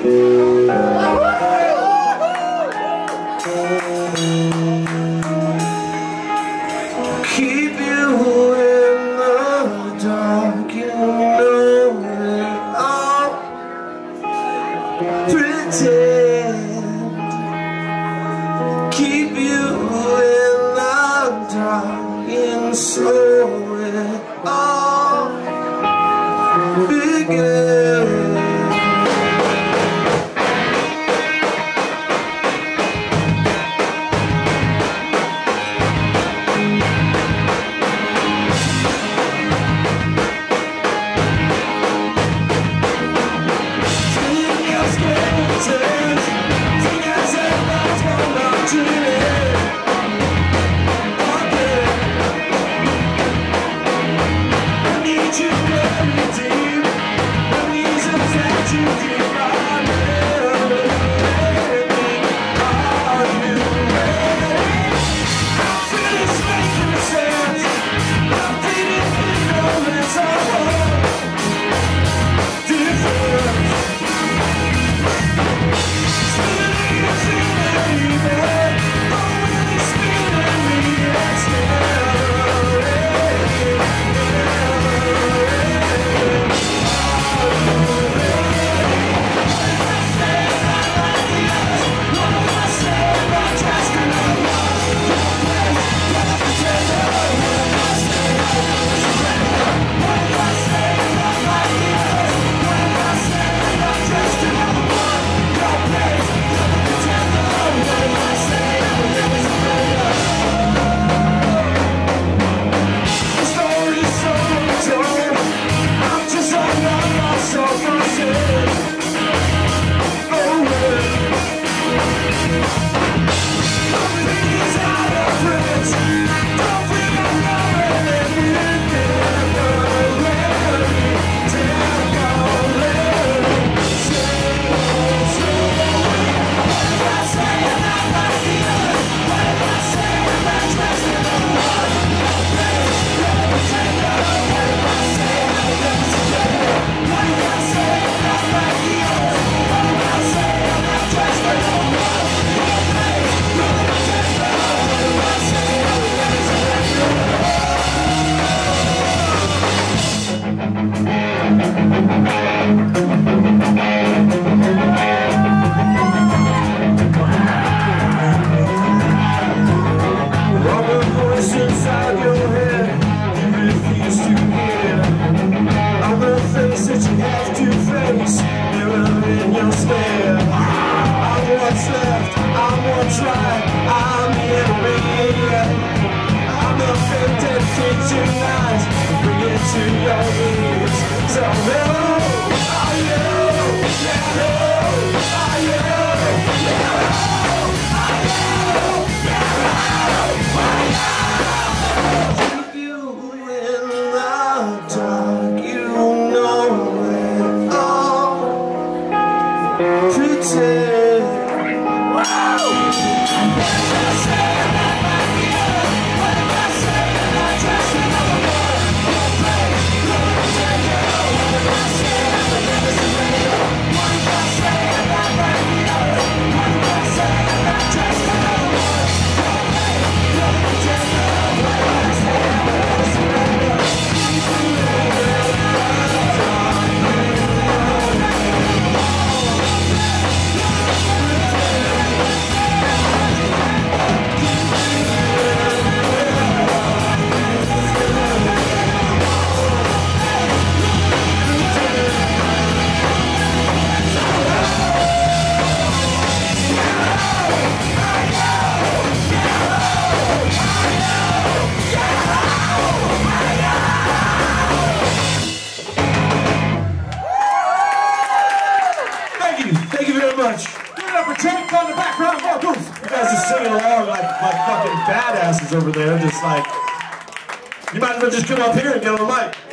Pretend, keep you in the dark, and so it all. Began. I'm what's left, I'm what's right, I'm the enemy. I'm takes your lies, bring it to your ears. So who on the background vocals. You guys are singing along like, like fucking badasses over there, just like, you might as well just come up here and get on the mic.